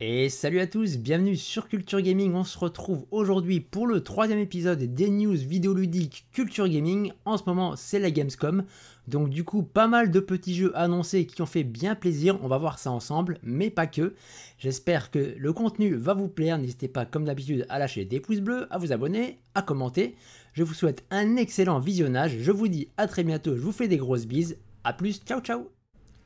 Et salut à tous, bienvenue sur Culture Gaming, on se retrouve aujourd'hui pour le troisième épisode des news vidéoludiques Culture Gaming. En ce moment c'est la Gamescom, donc du coup pas mal de petits jeux annoncés qui ont fait bien plaisir, on va voir ça ensemble, mais pas que. J'espère que le contenu va vous plaire, n'hésitez pas comme d'habitude à lâcher des pouces bleus, à vous abonner, à commenter. Je vous souhaite un excellent visionnage, je vous dis à très bientôt, je vous fais des grosses bises, à plus, ciao ciao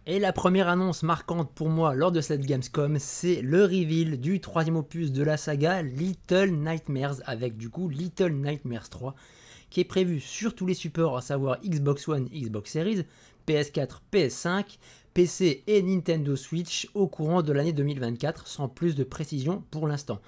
et la première annonce marquante pour moi lors de cette Gamescom, c'est le reveal du troisième opus de la saga Little Nightmares, avec du coup Little Nightmares 3, qui est prévu sur tous les supports, à savoir Xbox One, Xbox Series, PS4, PS5, PC et Nintendo Switch au courant de l'année 2024, sans plus de précision pour l'instant.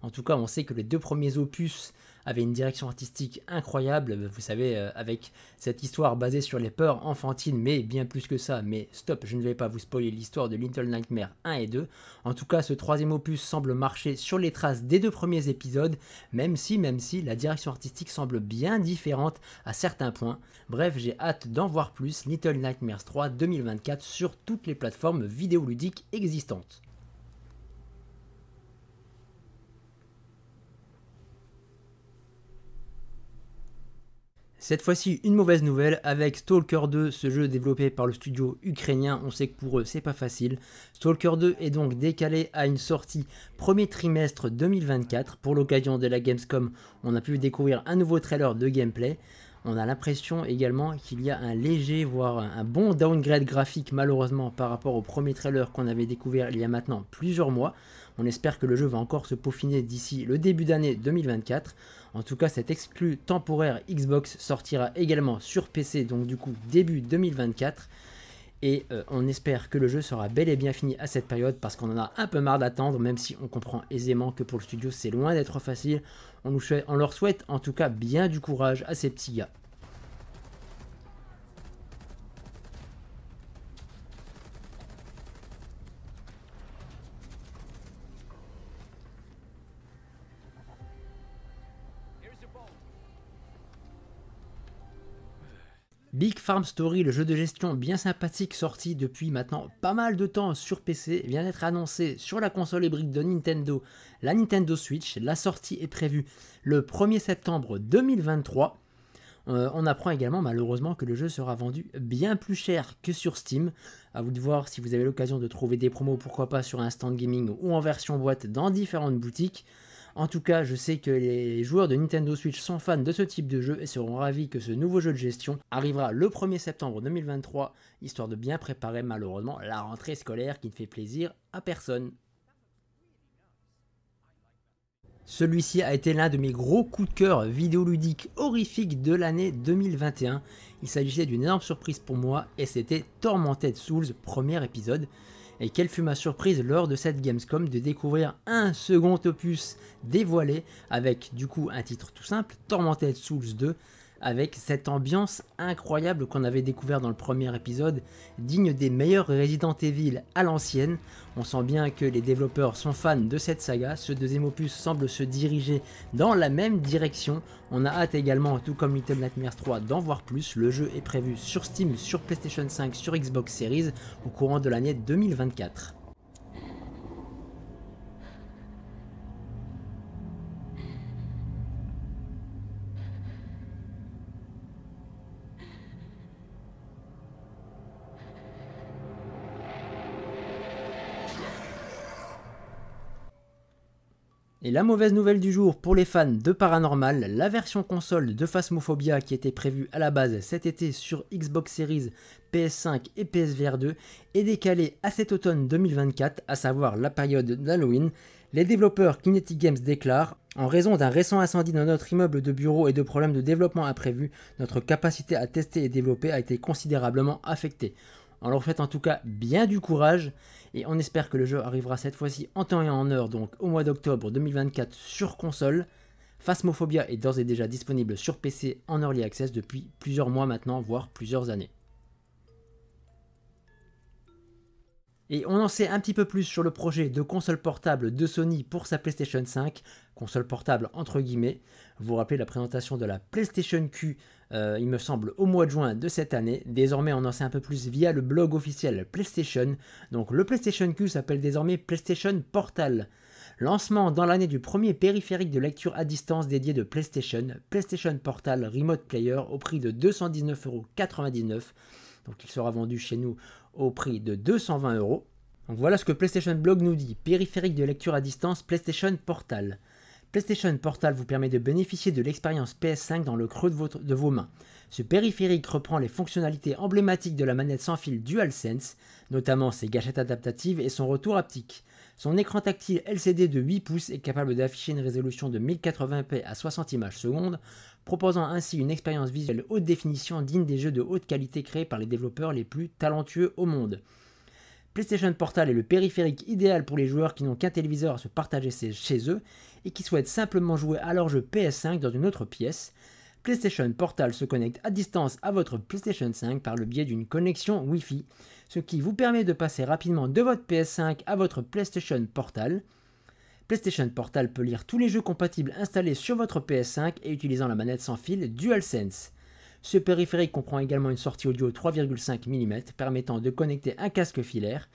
En tout cas, on sait que les deux premiers opus avait une direction artistique incroyable, vous savez, euh, avec cette histoire basée sur les peurs enfantines, mais bien plus que ça. Mais stop, je ne vais pas vous spoiler l'histoire de Little Nightmare 1 et 2. En tout cas, ce troisième opus semble marcher sur les traces des deux premiers épisodes, même si, même si la direction artistique semble bien différente à certains points. Bref, j'ai hâte d'en voir plus. Little Nightmares 3 2024 sur toutes les plateformes vidéoludiques existantes. Cette fois-ci, une mauvaise nouvelle avec Stalker 2, ce jeu développé par le studio ukrainien. On sait que pour eux, c'est pas facile. Stalker 2 est donc décalé à une sortie premier trimestre 2024. Pour l'occasion de la Gamescom, on a pu découvrir un nouveau trailer de gameplay. On a l'impression également qu'il y a un léger, voire un bon downgrade graphique malheureusement par rapport au premier trailer qu'on avait découvert il y a maintenant plusieurs mois. On espère que le jeu va encore se peaufiner d'ici le début d'année 2024. En tout cas, cet exclu temporaire Xbox sortira également sur PC, donc du coup début 2024. Et euh, on espère que le jeu sera bel et bien fini à cette période parce qu'on en a un peu marre d'attendre, même si on comprend aisément que pour le studio c'est loin d'être facile. On, on leur souhaite en tout cas bien du courage à ces petits gars. Big Farm Story, le jeu de gestion bien sympathique sorti depuis maintenant pas mal de temps sur PC, vient d'être annoncé sur la console hybride de Nintendo, la Nintendo Switch. La sortie est prévue le 1er septembre 2023. Euh, on apprend également malheureusement que le jeu sera vendu bien plus cher que sur Steam. À vous de voir si vous avez l'occasion de trouver des promos, pourquoi pas sur un stand gaming ou en version boîte dans différentes boutiques. En tout cas, je sais que les joueurs de Nintendo Switch sont fans de ce type de jeu et seront ravis que ce nouveau jeu de gestion arrivera le 1er septembre 2023, histoire de bien préparer malheureusement la rentrée scolaire qui ne fait plaisir à personne. Celui-ci a été l'un de mes gros coups de cœur vidéoludiques horrifiques de l'année 2021. Il s'agissait d'une énorme surprise pour moi et c'était Tormented Souls, premier épisode. Et quelle fut ma surprise lors de cette Gamescom de découvrir un second opus dévoilé avec du coup un titre tout simple, Tormented Souls 2, avec cette ambiance incroyable qu'on avait découvert dans le premier épisode, digne des meilleurs Resident Evil à l'ancienne. On sent bien que les développeurs sont fans de cette saga, ce deuxième opus semble se diriger dans la même direction. On a hâte également, tout comme Little Nightmares 3, d'en voir plus. Le jeu est prévu sur Steam, sur PlayStation 5, sur Xbox Series au courant de l'année 2024. Et la mauvaise nouvelle du jour pour les fans de Paranormal, la version console de Phasmophobia qui était prévue à la base cet été sur Xbox Series, PS5 et PSVR 2 est décalée à cet automne 2024, à savoir la période d'Halloween. Les développeurs Kinetic Games déclarent En raison d'un récent incendie dans notre immeuble de bureau et de problèmes de développement imprévus, notre capacité à tester et développer a été considérablement affectée. On leur fait en tout cas bien du courage et on espère que le jeu arrivera cette fois-ci en temps et en heure, donc au mois d'octobre 2024 sur console. Phasmophobia est d'ores et déjà disponible sur PC en Early Access depuis plusieurs mois maintenant, voire plusieurs années. Et on en sait un petit peu plus sur le projet de console portable de Sony pour sa PlayStation 5, console portable entre guillemets. Vous vous rappelez la présentation de la PlayStation Q, euh, il me semble, au mois de juin de cette année. Désormais, on en sait un peu plus via le blog officiel PlayStation. Donc le PlayStation Q s'appelle désormais PlayStation Portal. Lancement dans l'année du premier périphérique de lecture à distance dédié de PlayStation, PlayStation Portal Remote Player au prix de 219,99€. Donc il sera vendu chez nous au prix de 220 euros. Voilà ce que PlayStation Blog nous dit. Périphérique de lecture à distance PlayStation Portal. PlayStation Portal vous permet de bénéficier de l'expérience PS5 dans le creux de, de, vos mains. Ce périphérique reprend les fonctionnalités emblématiques de la manette sans fil DualSense, notamment ses gâchettes adaptatives et son retour haptique. Son écran tactile LCD de 8 pouces est capable d'afficher une résolution de 1080p à 60 images secondes, proposant ainsi une expérience visuelle haute définition digne des jeux de haute qualité créés par les développeurs les plus talentueux au monde. PlayStation Portal est le périphérique idéal pour les joueurs qui n'ont qu'un téléviseur à se partager chez eux et qui souhaitent simplement jouer à leur jeu PS5 dans une autre pièce. PlayStation Portal se connecte à distance à votre PlayStation 5 par le biais d'une connexion Wi-Fi, ce qui vous permet de passer rapidement de votre PS5 à votre PlayStation Portal. PlayStation Portal peut lire tous les jeux compatibles installés sur votre PS5 et utilisant la manette sans fil DualSense. Ce périphérique comprend également une sortie audio 3,5 mm permettant de connecter un casque filaire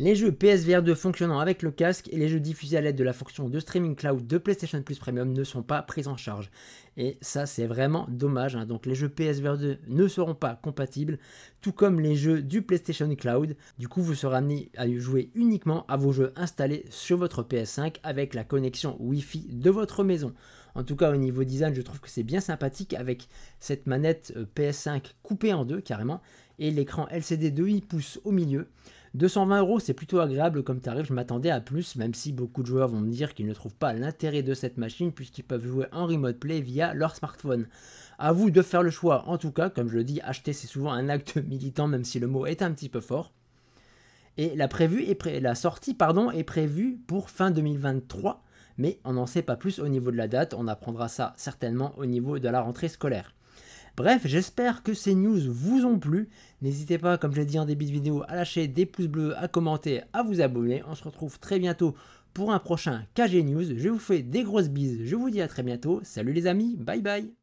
les jeux PSVR 2 fonctionnant avec le casque et les jeux diffusés à l'aide de la fonction de streaming cloud de PlayStation Plus Premium ne sont pas pris en charge. Et ça, c'est vraiment dommage. Hein. Donc, les jeux PSVR 2 ne seront pas compatibles, tout comme les jeux du PlayStation Cloud. Du coup, vous serez amené à jouer uniquement à vos jeux installés sur votre PS5 avec la connexion Wi-Fi de votre maison. En tout cas, au niveau design, je trouve que c'est bien sympathique avec cette manette euh, PS5 coupée en deux carrément et l'écran LCD de 8 pouces au milieu. 220 euros, c'est plutôt agréable comme tarif, je m'attendais à plus, même si beaucoup de joueurs vont me dire qu'ils ne trouvent pas l'intérêt de cette machine puisqu'ils peuvent jouer en remote play via leur smartphone. A vous de faire le choix, en tout cas, comme je le dis, acheter c'est souvent un acte militant, même si le mot est un petit peu fort. Et la sortie pardon, est prévue pour fin 2023, mais on n'en sait pas plus au niveau de la date, on apprendra ça certainement au niveau de la rentrée scolaire. Bref, j'espère que ces news vous ont plu. N'hésitez pas, comme je l'ai dit en début de vidéo, à lâcher des pouces bleus, à commenter, à vous abonner. On se retrouve très bientôt pour un prochain KG News. Je vous fais des grosses bises. Je vous dis à très bientôt. Salut les amis, bye bye